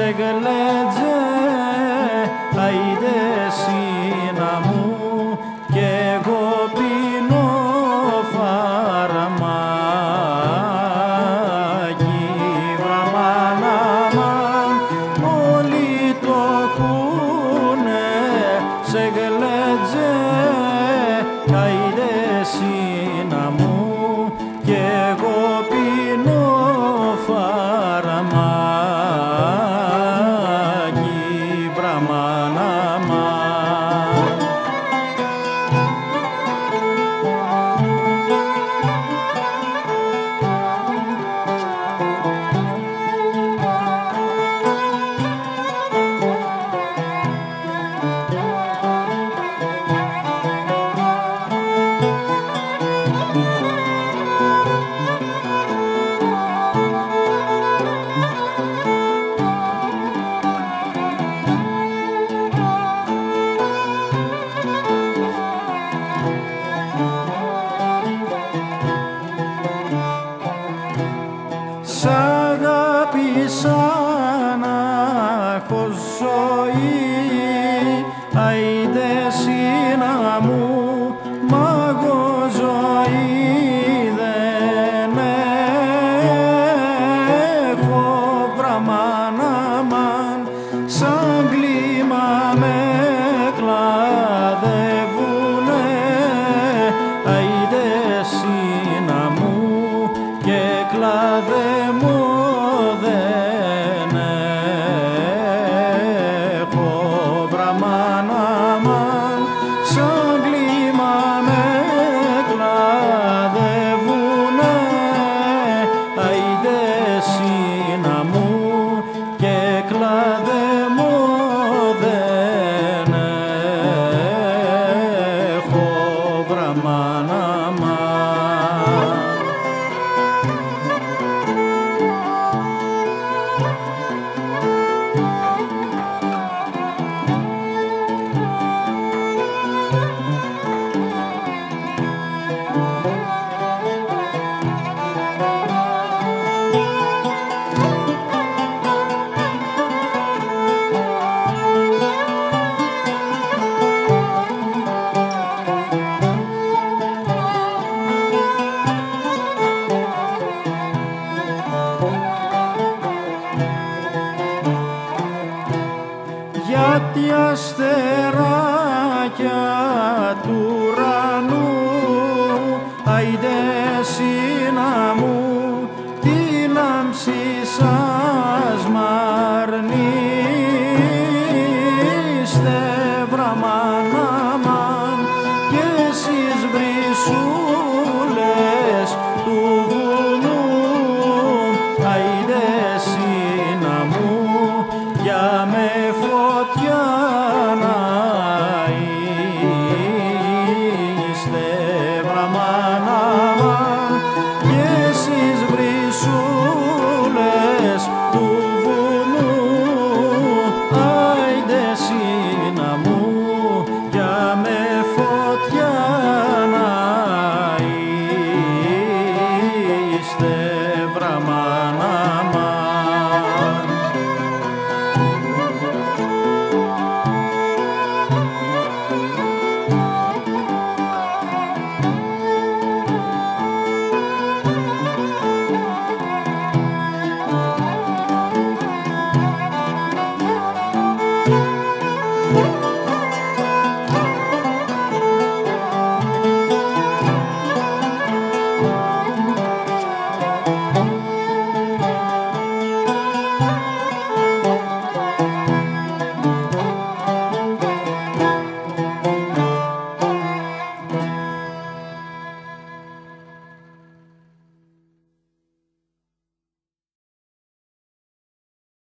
σε γλέτζε αϊδέ σύνα μου και εγώ πίνω φαραμάκι βραμανάμα όλοι το ακούνε σε γλέτζε soul. Namah. lost